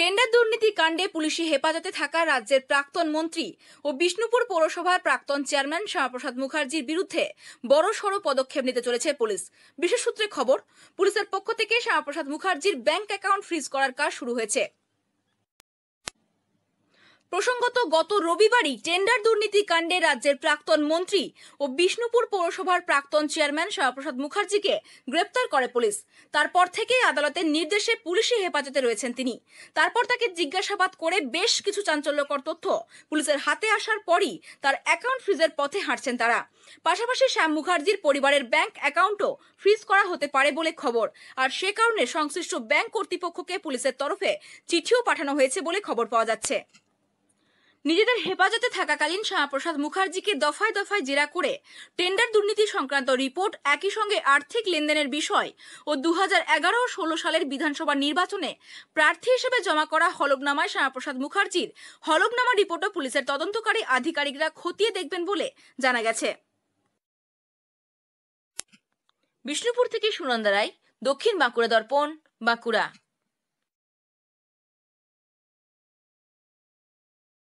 Tender দুর্নীতি কাণ্ডে পুলিশি হেফাজতে থাকা রাজ্যের প্রাক্তন মন্ত্রী ও বিষ্ণুপুর পৌরসভার প্রাক্তন চেয়ারম্যান শ্যামাপ্রসাদ মুখার্জির বিরুদ্ধে বড় সড় পদক্ষেপ নিতে চলেছে পুলিশ। বিশেষ সূত্রে খবর, পুলিশের পক্ষ থেকে শ্যামাপ্রসাদ মুখার্জির ব্যাংক অ্যাকাউন্ট ফ্রিজ করার কাজ শুরু হয়েছে। প্রসঙ্গত, গত রবিবারই টেন্ডার দুর্নীতি কাণ্ডে রাজ্যের প্রাক্তন মন্ত্রী ও বিষ্ণুপুর পৌরসভার প্রাক্তন চেয়ারম্যান শ্যামাপ্রসাদ মুখার্জিকে গ্রেপ্তার করে পুলিশ। তারপর থেকেই আদালতের নির্দেশে পুলিশি হেফাজতে রয়েছেন তিনি। তারপর তাকে জিজ্ঞাসাবাদ করে বেশ কিছু চাঞ্চল্যকর তথ্য পুলিশের হাতে আসার পরই তার অ্যাকাউন্ট ফ্রিজের পথে হাঁটছেন তারা। পাশাপাশি শ্যাম মুখার্জির পরিবারের ব্যাংক অ্যাকাউন্টও ফ্রিজ করা হতে পারে বলে খবর। আর সে কারণে সংশ্লিষ্ট ব্যাংক কর্তৃপক্ষকে পুলিশের তরফে চিঠিও পাঠানো হয়েছে বলে খবর পাওয়া যাচ্ছে। নিজেদের হেফাজতে থাকাকালীন শ্যামাপ্রসাদ মুখার্জিকে দফায় দফায় জেরা করে টেন্ডার দুর্নীতি সংক্রান্ত রিপোর্ট একই সঙ্গে আর্থিক লেনদেনের বিষয় ও দু হাজার এগারো ও ষোলো সালের বিধানসভা নির্বাচনে প্রার্থী হিসেবে জমা করা হলফনামায় শ্যামাপ্রসাদ মুখার্জির হলফনামা রিপোর্টও পুলিশের তদন্তকারী আধিকারিকরা খতিয়ে দেখবেন বলে জানা গেছে। বিষ্ণুপুর থেকে সুনন্দা রায়, দক্ষিণ বাঁকুড়া দর্পণ, বাঁকুড়া।